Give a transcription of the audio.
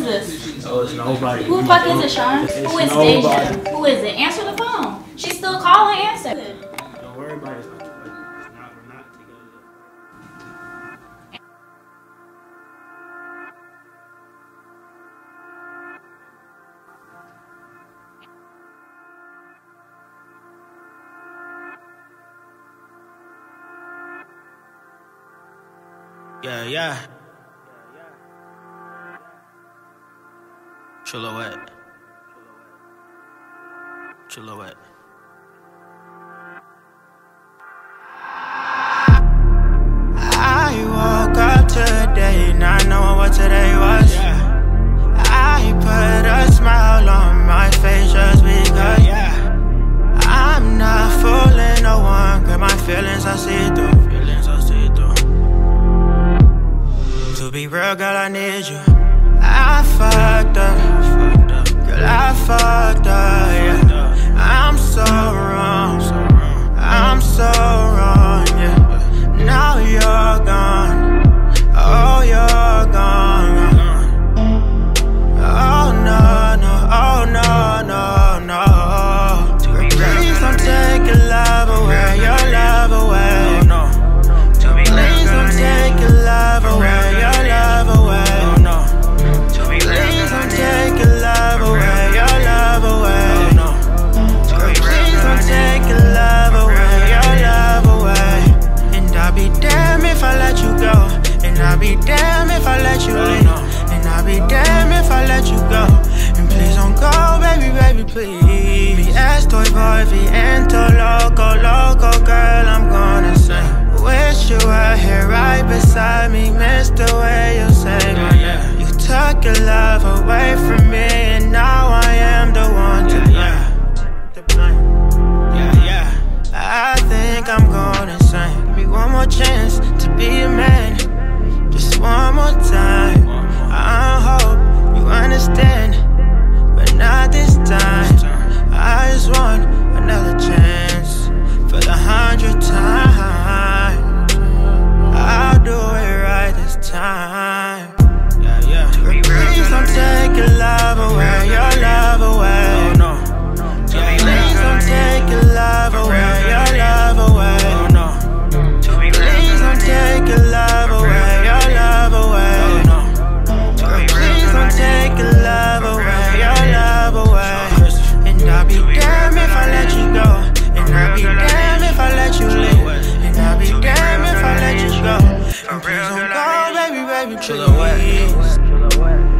Oh, nobody. Who the fuck is it, Sean? It's Who is nobody. Deja? Who is it? Answer the phone. She's still calling. Answer. Don't worry about it. It's not, it's not, we're not together. Yeah, yeah. Trillouette. Trillouette. I woke up today not knowing what today was. I put a smile on my face just because. I'm not fooling no one, cause my feelings I see through. Feelings I see through. To be real, girl, I need you. I fucked I let you go. And please don't go, baby, baby, please. Me estoy enter loco, loco, girl, I'm gonna say, Wish you were here right beside me, miss the way you say my name. You took your love away from me, and now I am the one to blame. I think I'm going insane. Give me one more chance to be a man. Just one more time. wet.